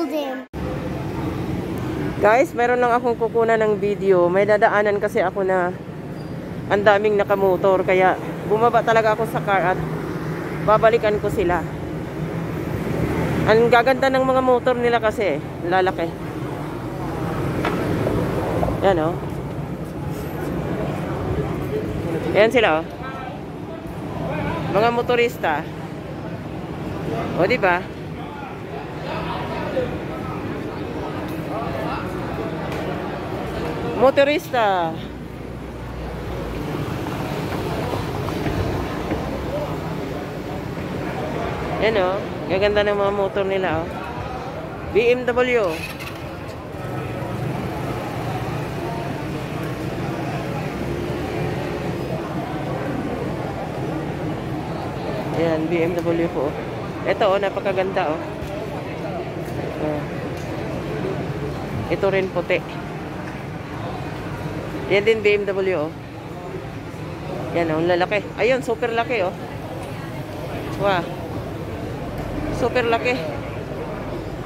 golden. Guys, meron lang akong kukunan ng video. May dadaanan kasi ako na ang daming nakamotor. Kaya bumaba talaga ako sa car at babalikan ko sila. Ang gaganda ng mga motor nila kasi. Lalaki. Yan oh. Ayan sila oh. Mga motorista. O, di ba? Motorista. Yan o. Gaganda ng mga motor nila o. BMW. Ayan, BMW po. Ito o, napakaganda o. Oh. Ito rin puti. Yan din BMW oh. Yan oh, lalaki. Ayun, super laki oh. Wow. Super laki.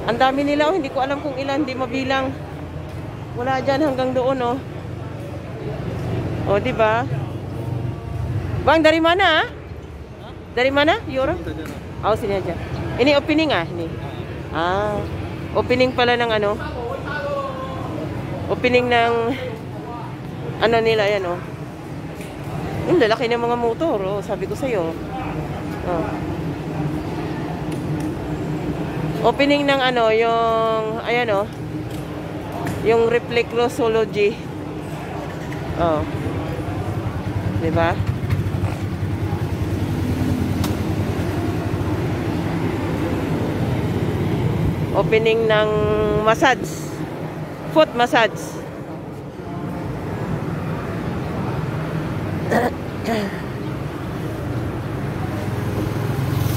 Ang dami nila oh, hindi ko alam kung ilan, hindi mabilang. Wala diyan hanggang doon oh. Oh, di ba? Bang dari mana? ah? Dari mana? Euro? Oh, sini aja. Ini opening ah, ini. Ah, opening pala ng ano? Opening ng ano nila yan oh. Yung lalaki ng mga motor oh, sabi ko sa iyo. Oh. Opening ng ano, yung ayan oh. Yung reflexology. Oh. 'Di ba? Opening ng massage. Foot massage.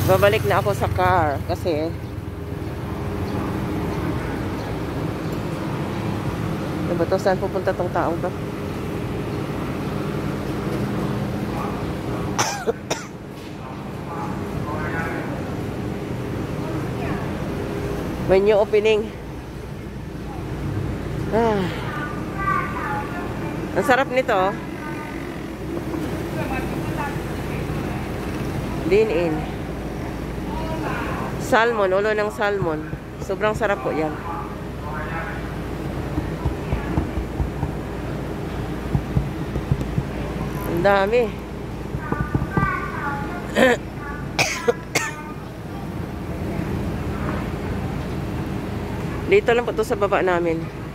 Babalik na ako sa car kasi Ano ba to? Saan pupunta tong taong to? May new opening. Ah. Ang sarap nito. oh. Din in. Salmon, ulo ng salmon. Sobrang sarap po yan. Ang dami. Dito lang po to sa baba namin.